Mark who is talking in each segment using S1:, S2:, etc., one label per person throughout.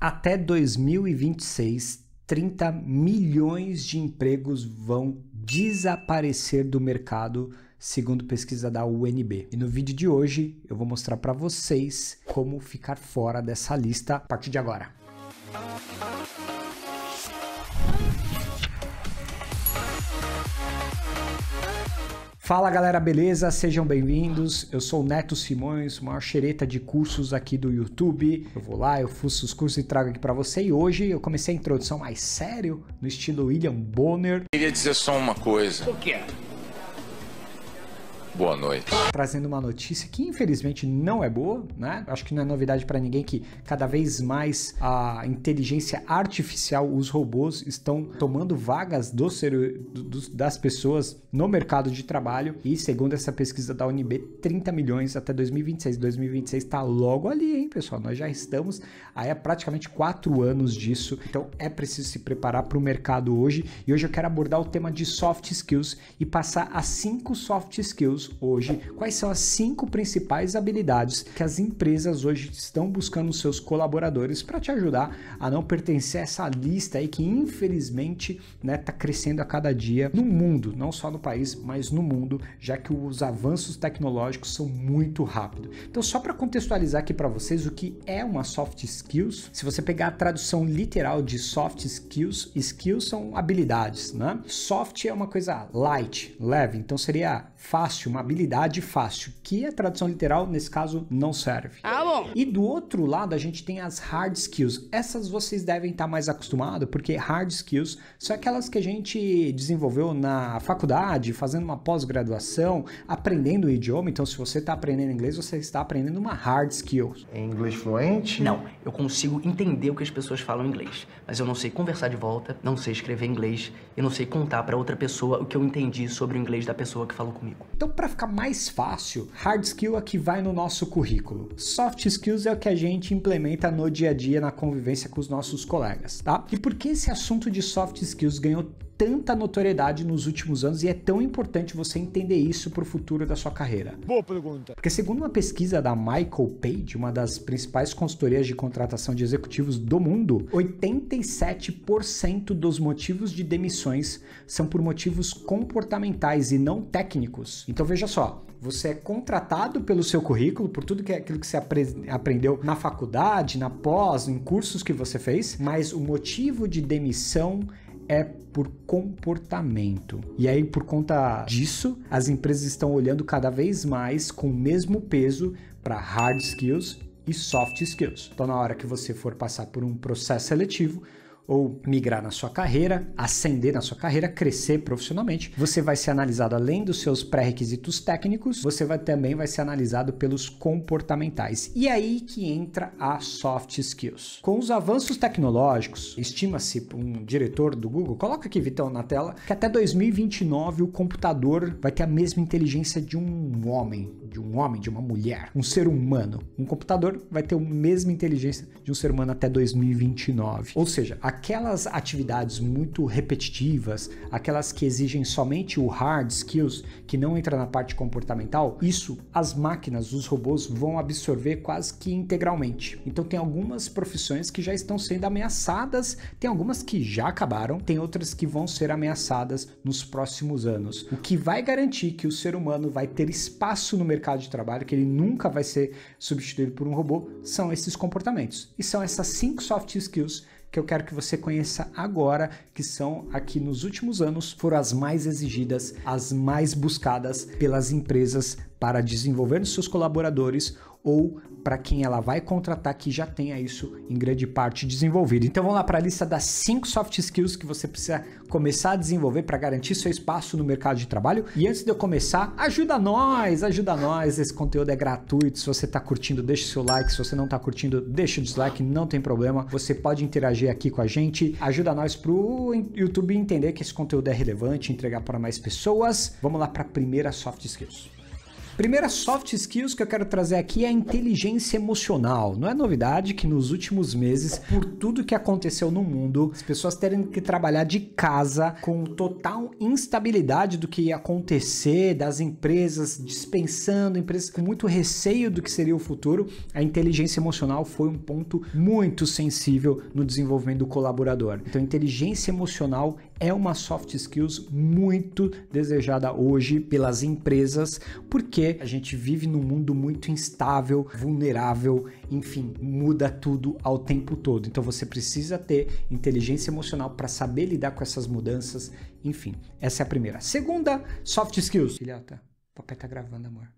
S1: Até 2026, 30 milhões de empregos vão desaparecer do mercado, segundo pesquisa da UNB. E no vídeo de hoje eu vou mostrar para vocês como ficar fora dessa lista a partir de agora. Fala galera, beleza? Sejam bem-vindos. Eu sou o Neto Simões, maior xereta de cursos aqui do YouTube. Eu vou lá, eu fuço os cursos e trago aqui para você. E hoje eu comecei a introdução mais sério, no estilo William Bonner.
S2: Queria dizer só uma coisa.
S3: O que é?
S2: Boa noite.
S1: Trazendo uma notícia que infelizmente não é boa, né? Acho que não é novidade para ninguém que cada vez mais a inteligência artificial, os robôs estão tomando vagas do ser, do, das pessoas no mercado de trabalho e segundo essa pesquisa da UNB, 30 milhões até 2026. 2026 está logo ali, hein, pessoal? Nós já estamos aí há praticamente quatro anos disso, então é preciso se preparar para o mercado hoje. E hoje eu quero abordar o tema de soft skills e passar a cinco soft skills hoje quais são as cinco principais habilidades que as empresas hoje estão buscando nos seus colaboradores para te ajudar a não pertencer a essa lista aí que infelizmente está né, tá crescendo a cada dia no mundo, não só no país, mas no mundo, já que os avanços tecnológicos são muito rápidos. Então, só para contextualizar aqui para vocês o que é uma soft skills, se você pegar a tradução literal de soft skills, skills são habilidades, né? Soft é uma coisa light, leve, então seria fácil, uma habilidade fácil, que a tradução literal nesse caso não serve.
S3: Ah, bom.
S1: E do outro lado a gente tem as hard skills. Essas vocês devem estar mais acostumados, porque hard skills são aquelas que a gente desenvolveu na faculdade, fazendo uma pós-graduação, aprendendo o idioma. Então, se você está aprendendo inglês, você está aprendendo uma hard skill.
S4: Inglês fluente?
S3: Não, eu consigo entender o que as pessoas falam em inglês, mas eu não sei conversar de volta, não sei escrever inglês, eu não sei contar para outra pessoa o que eu entendi sobre o inglês da pessoa que falou comigo.
S1: Então, para ficar mais fácil, hard skill é que vai no nosso currículo. Soft skills é o que a gente implementa no dia a dia na convivência com os nossos colegas, tá? E por que esse assunto de soft skills ganhou tanta notoriedade nos últimos anos e é tão importante você entender isso para o futuro da sua carreira?
S4: Boa pergunta.
S1: Porque segundo uma pesquisa da Michael Page, uma das principais consultorias de contratação de executivos do mundo, 87% dos motivos de demissões são por motivos comportamentais e não técnicos. Então veja só, você é contratado pelo seu currículo, por tudo que é aquilo que você apre aprendeu na faculdade, na pós, em cursos que você fez, mas o motivo de demissão é por comportamento. E aí, por conta disso, as empresas estão olhando cada vez mais com o mesmo peso para hard skills e soft skills. Então, na hora que você for passar por um processo seletivo, ou migrar na sua carreira, ascender na sua carreira, crescer profissionalmente, você vai ser analisado além dos seus pré-requisitos técnicos, você vai também vai ser analisado pelos comportamentais. E aí que entra a soft skills. Com os avanços tecnológicos, estima-se um diretor do Google, coloca aqui Vitão na tela, que até 2029 o computador vai ter a mesma inteligência de um homem, de um homem, de uma mulher, um ser humano. Um computador vai ter a mesma inteligência de um ser humano até 2029. Ou seja, a aquelas atividades muito repetitivas, aquelas que exigem somente o hard skills, que não entra na parte comportamental, isso as máquinas, os robôs vão absorver quase que integralmente. Então tem algumas profissões que já estão sendo ameaçadas, tem algumas que já acabaram, tem outras que vão ser ameaçadas nos próximos anos. O que vai garantir que o ser humano vai ter espaço no mercado de trabalho, que ele nunca vai ser substituído por um robô, são esses comportamentos. E são essas cinco soft skills que eu quero que você conheça agora, que são aqui nos últimos anos foram as mais exigidas, as mais buscadas pelas empresas para desenvolver nos seus colaboradores ou para quem ela vai contratar que já tenha isso em grande parte desenvolvido. Então vamos lá para a lista das cinco soft skills que você precisa começar a desenvolver para garantir seu espaço no mercado de trabalho. E antes de eu começar, ajuda nós, ajuda nós. Esse conteúdo é gratuito. Se você está curtindo, deixa o seu like. Se você não está curtindo, deixa o dislike, não tem problema. Você pode interagir aqui com a gente. Ajuda nós para o YouTube entender que esse conteúdo é relevante, entregar para mais pessoas. Vamos lá para a primeira soft skills. Primeira soft skills que eu quero trazer aqui é a inteligência emocional. Não é novidade que nos últimos meses, por tudo que aconteceu no mundo, as pessoas terem que trabalhar de casa com total instabilidade do que ia acontecer, das empresas dispensando, empresas com muito receio do que seria o futuro, a inteligência emocional foi um ponto muito sensível no desenvolvimento do colaborador. Então, inteligência emocional é uma soft skills muito desejada hoje pelas empresas, porque a gente vive num mundo muito instável, vulnerável, enfim, muda tudo ao tempo todo. Então você precisa ter inteligência emocional para saber lidar com essas mudanças, enfim. Essa é a primeira. Segunda, soft skills. Filhota, o papai tá gravando, amor.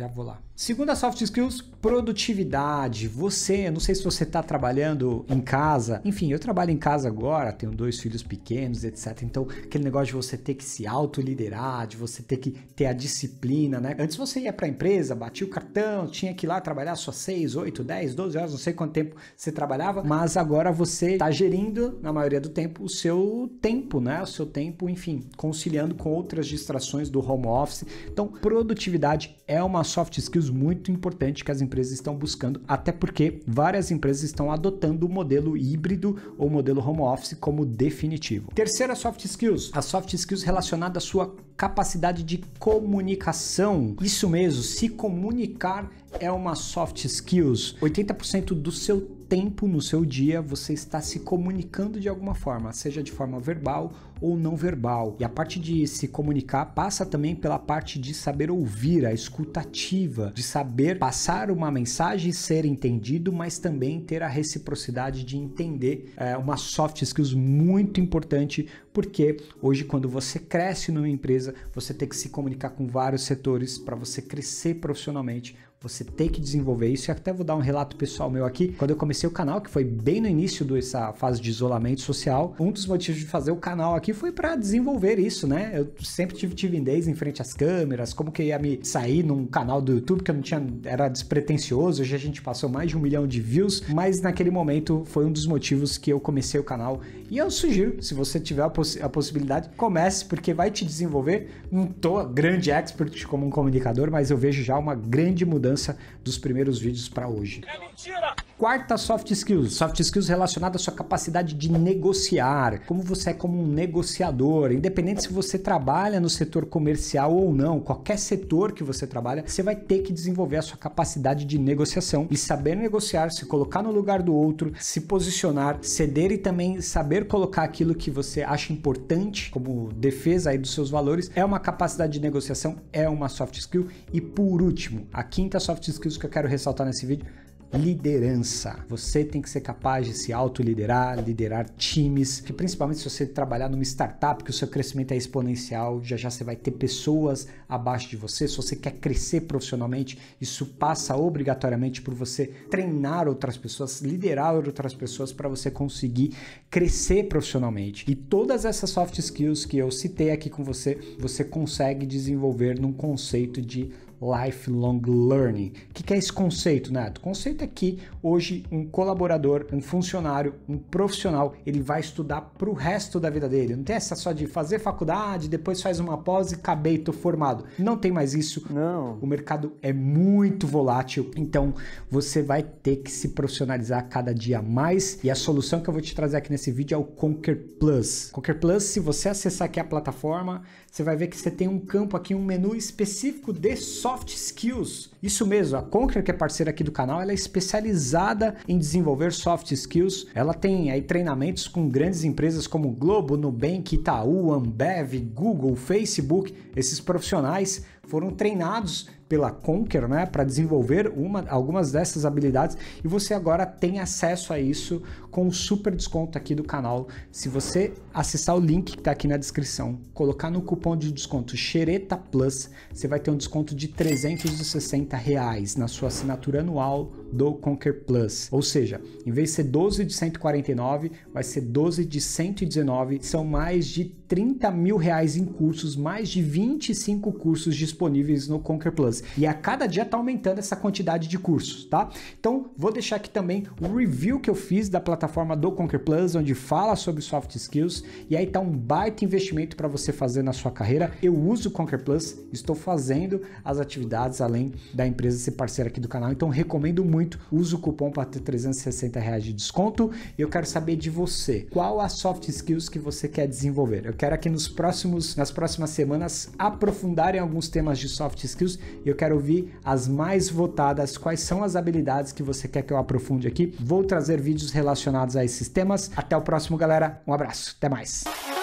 S1: Já vou lá. Segunda soft skills, produtividade. Você, não sei se você está trabalhando em casa. Enfim, eu trabalho em casa agora, tenho dois filhos pequenos, etc. Então, aquele negócio de você ter que se autoliderar, de você ter que ter a disciplina, né? Antes você ia para a empresa, batia o cartão, tinha que ir lá trabalhar só 6, 8, 10, 12 horas, não sei quanto tempo você trabalhava, mas agora você está gerindo, na maioria do tempo, o seu tempo, né? O seu tempo, enfim, conciliando com outras distrações do home office. Então, produtividade é uma soft skills muito importante que as empresas estão buscando, até porque várias empresas estão adotando o modelo híbrido ou modelo home office como definitivo. Terceira soft skills, a soft skills relacionada à sua capacidade de comunicação. Isso mesmo, se comunicar é uma soft skills. 80% do seu tempo no seu dia você está se comunicando de alguma forma, seja de forma verbal ou não verbal. E a parte de se comunicar passa também pela parte de saber ouvir, a escutativa, de saber passar uma mensagem, ser entendido, mas também ter a reciprocidade de entender. É uma soft skills muito importante, porque hoje, quando você cresce numa empresa, você tem que se comunicar com vários setores para você crescer profissionalmente você tem que desenvolver isso. E até vou dar um relato pessoal meu aqui. Quando eu comecei o canal, que foi bem no início dessa fase de isolamento social, um dos motivos de fazer o canal aqui foi para desenvolver isso, né? Eu sempre tive timidez em frente às câmeras, como que ia me sair num canal do YouTube que eu não tinha, era despretensioso. Hoje a gente passou mais de um milhão de views, mas naquele momento foi um dos motivos que eu comecei o canal. E eu sugiro, se você tiver a, poss a possibilidade, comece, porque vai te desenvolver. Não tô grande expert como um comunicador, mas eu vejo já uma grande mudança mudança dos primeiros vídeos para hoje. É mentira! Quarta soft skills, soft skills relacionada à sua capacidade de negociar, como você é como um negociador, independente se você trabalha no setor comercial ou não, qualquer setor que você trabalha, você vai ter que desenvolver a sua capacidade de negociação e saber negociar, se colocar no lugar do outro, se posicionar, ceder e também saber colocar aquilo que você acha importante como defesa aí dos seus valores, é uma capacidade de negociação, é uma soft skill. E por último, a quinta soft skills que eu quero ressaltar nesse vídeo liderança. Você tem que ser capaz de se autoliderar, liderar times, que principalmente se você trabalhar numa startup, que o seu crescimento é exponencial, já já você vai ter pessoas abaixo de você. Se você quer crescer profissionalmente, isso passa obrigatoriamente por você treinar outras pessoas, liderar outras pessoas para você conseguir crescer profissionalmente. E todas essas soft skills que eu citei aqui com você, você consegue desenvolver num conceito de lifelong learning. O que é esse conceito, Neto? O conceito é que hoje um colaborador, um funcionário, um profissional, ele vai estudar para o resto da vida dele. Não tem essa só de fazer faculdade, depois faz uma pós e acabei, tô formado. Não tem mais isso.
S4: Não.
S1: O mercado é muito volátil, então você vai ter que se profissionalizar cada dia mais. E a solução que eu vou te trazer aqui nesse vídeo é o Conquer Plus. Conquer Plus, se você acessar aqui a plataforma, você vai ver que você tem um campo aqui, um menu específico de soft skills. Isso mesmo, a Conquer, que é parceira aqui do canal, ela é especializada em desenvolver soft skills. Ela tem aí treinamentos com grandes empresas como Globo, Nubank, Itaú, Ambev, Google, Facebook. Esses profissionais foram treinados pela Conquer, né, para desenvolver uma, algumas dessas habilidades e você agora tem acesso a isso com um super desconto aqui do canal. Se você acessar o link que está aqui na descrição, colocar no cupom de desconto Xereta Plus, você vai ter um desconto de 360 reais na sua assinatura anual do Conquer Plus. Ou seja, em vez de ser 12 de 149, vai ser 12 de 119. São mais de 30 mil reais em cursos, mais de 25 cursos disponíveis no Conquer Plus. E a cada dia tá aumentando essa quantidade de cursos, tá? Então, vou deixar aqui também o review que eu fiz da plataforma do Conquer Plus, onde fala sobre soft skills, e aí tá um baita investimento para você fazer na sua carreira. Eu uso o Conquer Plus, estou fazendo as atividades além da empresa ser parceira aqui do canal, então recomendo muito. Use o cupom para ter 360 reais de desconto. E eu quero saber de você, qual a soft skills que você quer desenvolver? Eu quero aqui nos próximos, nas próximas semanas aprofundar em alguns temas de soft skills e eu quero ouvir as mais votadas, quais são as habilidades que você quer que eu aprofunde aqui. Vou trazer vídeos relacionados a esses temas. Até o próximo, galera. Um abraço. Até mais.